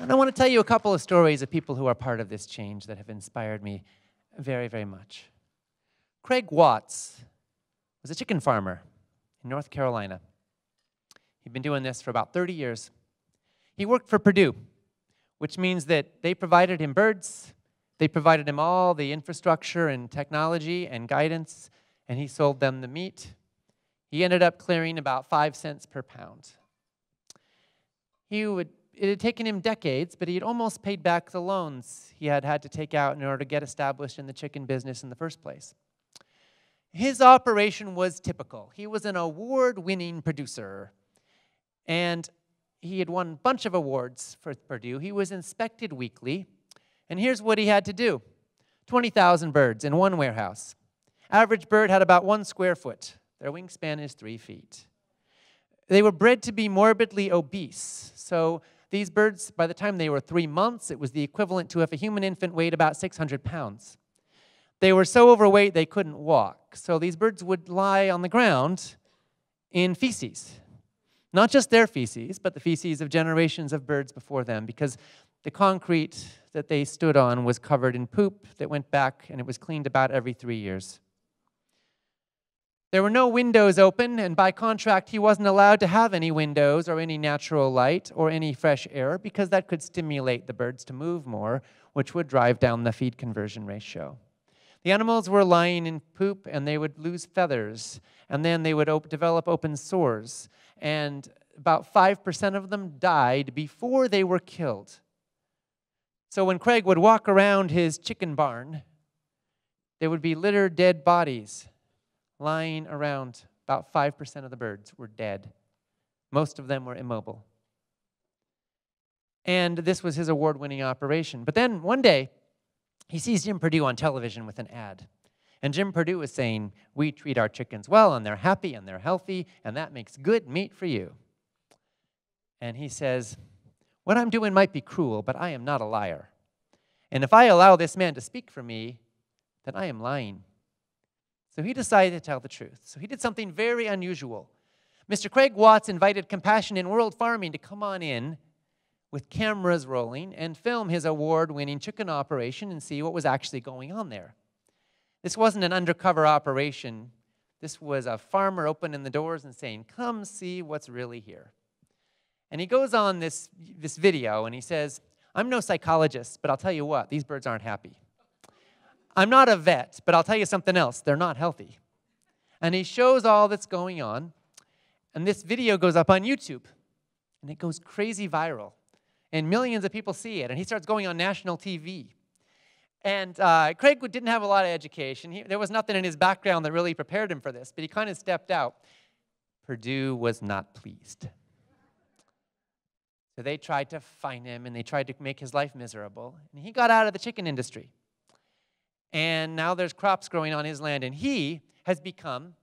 And I want to tell you a couple of stories of people who are part of this change that have inspired me very, very much. Craig Watts was a chicken farmer in North Carolina. He'd been doing this for about 30 years. He worked for Perdue, which means that they provided him birds, they provided him all the infrastructure and technology and guidance, and he sold them the meat. He ended up clearing about five cents per pound. He would, it had taken him decades, but he had almost paid back the loans he had had to take out in order to get established in the chicken business in the first place. His operation was typical. He was an award winning producer, and he had won a bunch of awards for Perdue. He was inspected weekly, and here's what he had to do 20,000 birds in one warehouse. Average bird had about one square foot. Their wingspan is three feet. They were bred to be morbidly obese. So these birds, by the time they were three months, it was the equivalent to if a human infant weighed about 600 pounds. They were so overweight they couldn't walk. So these birds would lie on the ground in feces. Not just their feces, but the feces of generations of birds before them, because the concrete that they stood on was covered in poop that went back and it was cleaned about every three years. There were no windows open, and by contract, he wasn't allowed to have any windows or any natural light or any fresh air because that could stimulate the birds to move more, which would drive down the feed conversion ratio. The animals were lying in poop and they would lose feathers, and then they would op- develop open sores, and about 5% of them died before they were killed. So when Craig would walk around his chicken barn, there would be littered dead bodies lying around. About 5% of the birds were dead. Most of them were immobile. And this was his award winning operation. But then one day, he sees Jim Perdue on television with an ad. And Jim Perdue is saying, We treat our chickens well, and they're happy, and they're healthy, and that makes good meat for you. And he says, What I'm doing might be cruel, but I am not a liar. And if I allow this man to speak for me, then I am lying. So he decided to tell the truth. So he did something very unusual. Mr. Craig Watts invited Compassion in World Farming to come on in with cameras rolling and film his award winning chicken operation and see what was actually going on there. This wasn't an undercover operation. This was a farmer opening the doors and saying, Come see what's really here. And he goes on this, this video and he says, I'm no psychologist, but I'll tell you what, these birds aren't happy. I'm not a vet, but I'll tell you something else they're not healthy. And he shows all that's going on. And this video goes up on YouTube and it goes crazy viral and millions of people see it. And he starts going on national TV. And uh, Craig didn't have a lot of education. He, there was nothing in his background that really prepared him for this, but he kind of stepped out. Perdue was not pleased. So they tried to fine him and they tried to make his life miserable. And he got out of the chicken industry. And now there's crops growing on his land, and he has become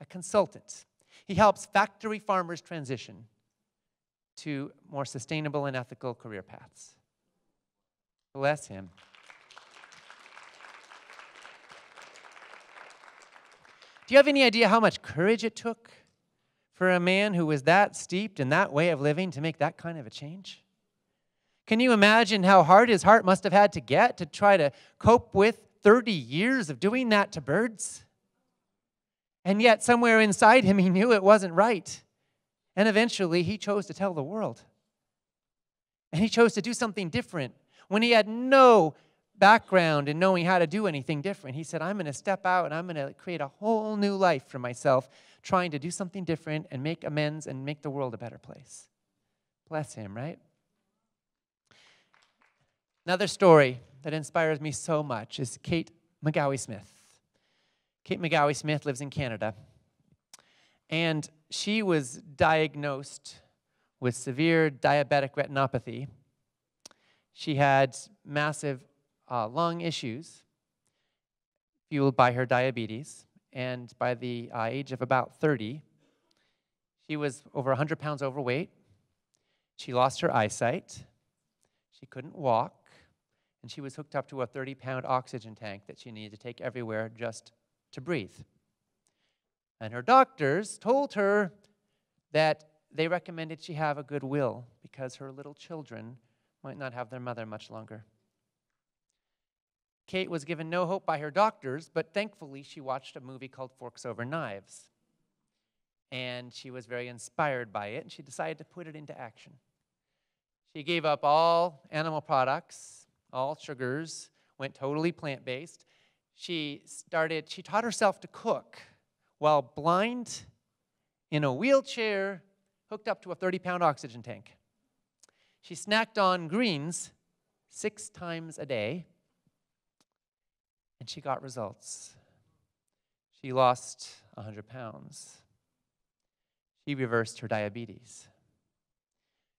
a consultant. He helps factory farmers transition to more sustainable and ethical career paths. Bless him. Do you have any idea how much courage it took for a man who was that steeped in that way of living to make that kind of a change? Can you imagine how hard his heart must have had to get to try to cope with 30 years of doing that to birds? And yet, somewhere inside him, he knew it wasn't right. And eventually, he chose to tell the world. And he chose to do something different when he had no background in knowing how to do anything different. He said, I'm going to step out and I'm going to create a whole new life for myself, trying to do something different and make amends and make the world a better place. Bless him, right? Another story that inspires me so much is Kate McGoey Smith. Kate McGoey Smith lives in Canada. And she was diagnosed with severe diabetic retinopathy. She had massive uh, lung issues fueled by her diabetes. And by the uh, age of about 30, she was over 100 pounds overweight. She lost her eyesight. She couldn't walk. And she was hooked up to a 30 pound oxygen tank that she needed to take everywhere just to breathe. And her doctors told her that they recommended she have a good will because her little children might not have their mother much longer. Kate was given no hope by her doctors, but thankfully she watched a movie called Forks Over Knives. And she was very inspired by it, and she decided to put it into action. She gave up all animal products, all sugars, went totally plant based. She started, she taught herself to cook while blind in a wheelchair hooked up to a 30 pound oxygen tank. She snacked on greens six times a day, and she got results. She lost 100 pounds. She reversed her diabetes.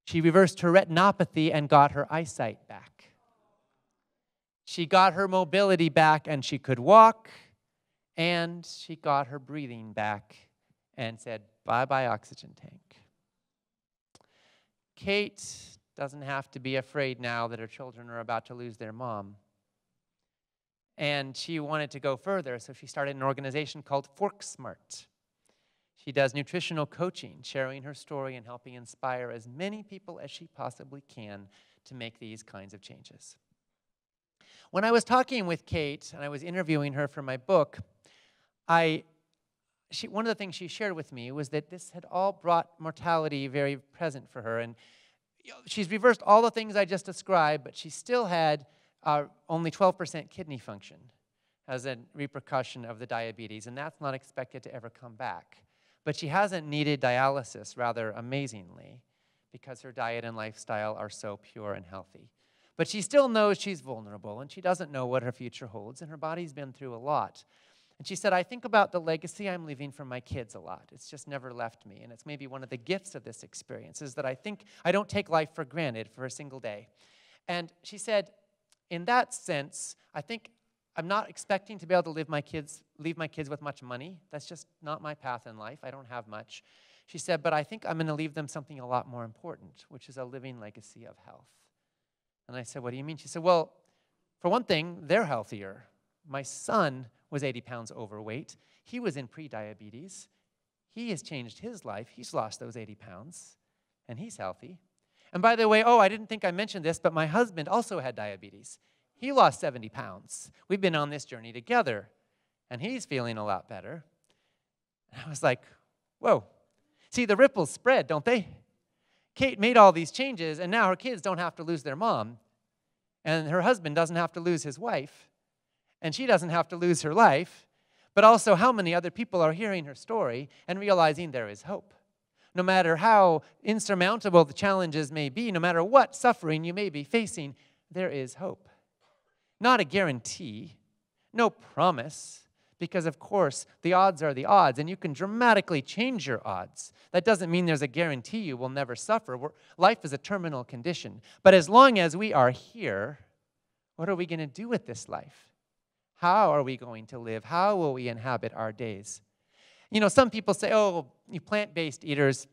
She reversed her retinopathy and got her eyesight back. She got her mobility back and she could walk, and she got her breathing back and said, Bye bye, oxygen tank. Kate doesn't have to be afraid now that her children are about to lose their mom. And she wanted to go further, so she started an organization called Fork Smart. She does nutritional coaching, sharing her story and helping inspire as many people as she possibly can to make these kinds of changes. When I was talking with Kate and I was interviewing her for my book, I, she, one of the things she shared with me was that this had all brought mortality very present for her. And she's reversed all the things I just described, but she still had uh, only 12% kidney function as a repercussion of the diabetes, and that's not expected to ever come back. But she hasn't needed dialysis, rather amazingly, because her diet and lifestyle are so pure and healthy. But she still knows she's vulnerable, and she doesn't know what her future holds, and her body's been through a lot. And she said, I think about the legacy I'm leaving for my kids a lot. It's just never left me. And it's maybe one of the gifts of this experience is that I think I don't take life for granted for a single day. And she said, in that sense, I think I'm not expecting to be able to live my kids, leave my kids with much money. That's just not my path in life. I don't have much. She said, but I think I'm going to leave them something a lot more important, which is a living legacy of health. And I said, what do you mean? She said, well, for one thing, they're healthier. My son was 80 pounds overweight. He was in prediabetes. He has changed his life. He's lost those 80 pounds, and he's healthy. And by the way, oh, I didn't think I mentioned this, but my husband also had diabetes. He lost 70 pounds. We've been on this journey together, and he's feeling a lot better. And I was like, whoa. See, the ripples spread, don't they? Kate made all these changes, and now her kids don't have to lose their mom, and her husband doesn't have to lose his wife, and she doesn't have to lose her life. But also, how many other people are hearing her story and realizing there is hope? no matter how insurmountable the challenges may be, no matter what suffering you may be facing, there is hope. Not a guarantee, no promise, because of course the odds are the odds, and you can dramatically change your odds. That doesn't mean there's a guarantee you will never suffer. We're, life is a terminal condition. But as long as we are here, what are we going to do with this life? How are we going to live? How will we inhabit our days? You know, some people say, oh, you plant based eaters,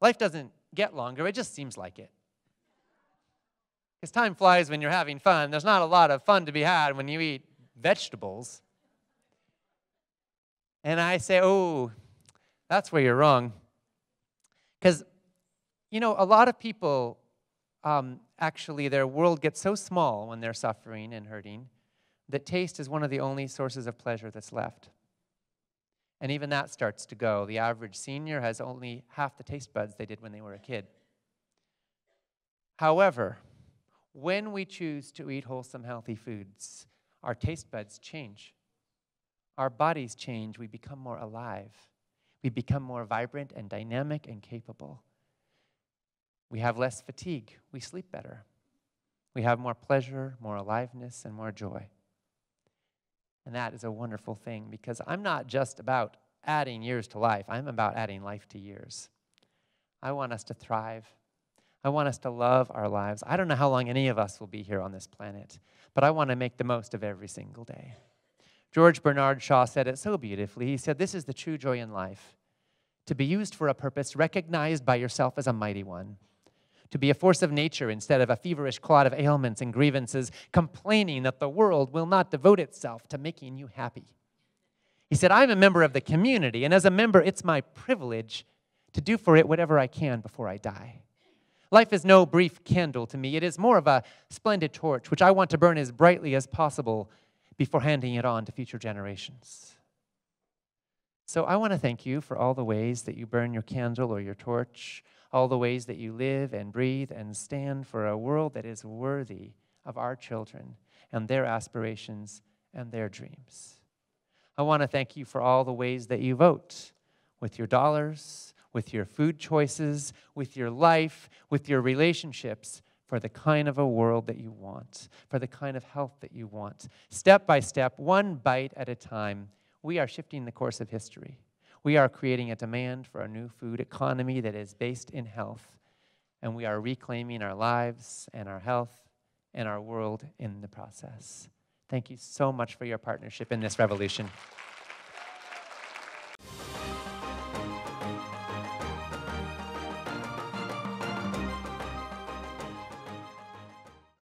life doesn't get longer, it just seems like it. Because time flies when you're having fun. There's not a lot of fun to be had when you eat vegetables. And I say, oh, that's where you're wrong. Because, you know, a lot of people um, actually, their world gets so small when they're suffering and hurting that taste is one of the only sources of pleasure that's left. And even that starts to go. The average senior has only half the taste buds they did when they were a kid. However, when we choose to eat wholesome, healthy foods, our taste buds change. Our bodies change. We become more alive. We become more vibrant and dynamic and capable. We have less fatigue. We sleep better. We have more pleasure, more aliveness, and more joy. And that is a wonderful thing because I'm not just about adding years to life, I'm about adding life to years. I want us to thrive. I want us to love our lives. I don't know how long any of us will be here on this planet, but I want to make the most of every single day. George Bernard Shaw said it so beautifully. He said, This is the true joy in life to be used for a purpose recognized by yourself as a mighty one to be a force of nature instead of a feverish clod of ailments and grievances, complaining that the world will not devote itself to making you happy. He said, I'm a member of the community, and as a member, it's my privilege to do for it whatever I can before I die. Life is no brief candle to me. It is more of a splendid torch, which I want to burn as brightly as possible before handing it on to future generations. So I want to thank you for all the ways that you burn your candle or your torch, all the ways that you live and breathe and stand for a world that is worthy of our children and their aspirations and their dreams. I want to thank you for all the ways that you vote with your dollars, with your food choices, with your life, with your relationships for the kind of a world that you want, for the kind of health that you want. Step by step, one bite at a time, we are shifting the course of history. We are creating a demand for a new food economy that is based in health, and we are reclaiming our lives and our health and our world in the process. Thank you so much for your partnership in this revolution.